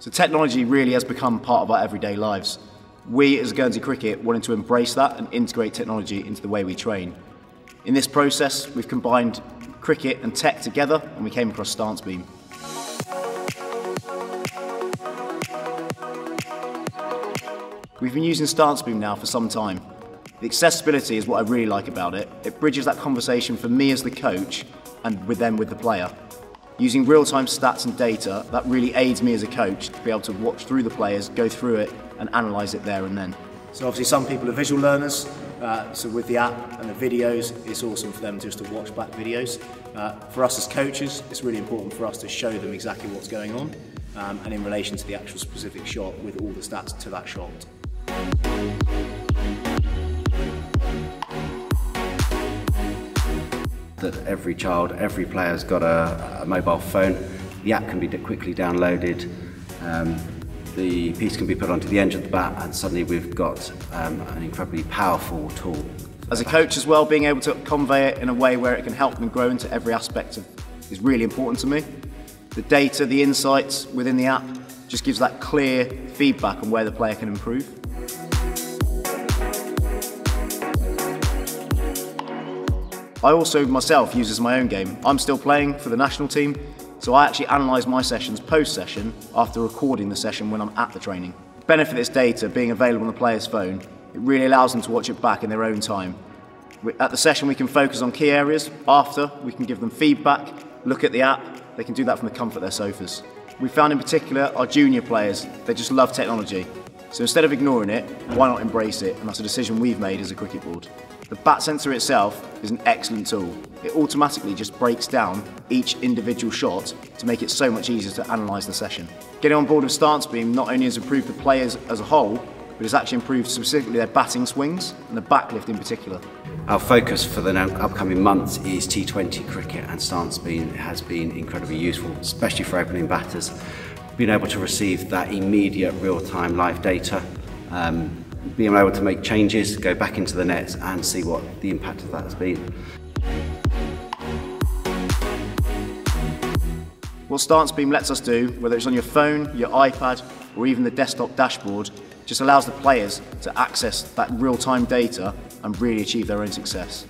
So technology really has become part of our everyday lives. We as Guernsey Cricket wanted to embrace that and integrate technology into the way we train. In this process, we've combined cricket and tech together and we came across StanceBeam. We've been using StanceBeam now for some time. The accessibility is what I really like about it. It bridges that conversation for me as the coach and with them with the player. Using real-time stats and data, that really aids me as a coach to be able to watch through the players, go through it and analyse it there and then. So obviously some people are visual learners, uh, so with the app and the videos, it's awesome for them just to watch back videos. Uh, for us as coaches, it's really important for us to show them exactly what's going on um, and in relation to the actual specific shot with all the stats to that shot. That every child, every player's got a, a mobile phone. The app can be quickly downloaded. Um, the piece can be put onto the end of the bat and suddenly we've got um, an incredibly powerful tool. As a coach as well, being able to convey it in a way where it can help them grow into every aspect of is really important to me. The data, the insights within the app just gives that clear feedback on where the player can improve. I also myself use as my own game. I'm still playing for the national team, so I actually analyse my sessions post-session after recording the session when I'm at the training. Benefit this data being available on the player's phone, it really allows them to watch it back in their own time. At the session we can focus on key areas, after we can give them feedback, look at the app, they can do that from the comfort of their sofas. We found in particular our junior players, they just love technology. So instead of ignoring it, why not embrace it? And that's a decision we've made as a cricket board. The bat sensor itself is an excellent tool. It automatically just breaks down each individual shot to make it so much easier to analyse the session. Getting on board with StanceBeam not only has improved the players as a whole, but it's actually improved specifically their batting swings and the backlift in particular. Our focus for the upcoming months is T20 cricket and StanceBeam has been incredibly useful, especially for opening batters. Being able to receive that immediate real-time live data um, being able to make changes, go back into the nets and see what the impact of that has been. What StanceBeam lets us do, whether it's on your phone, your iPad or even the desktop dashboard, just allows the players to access that real-time data and really achieve their own success.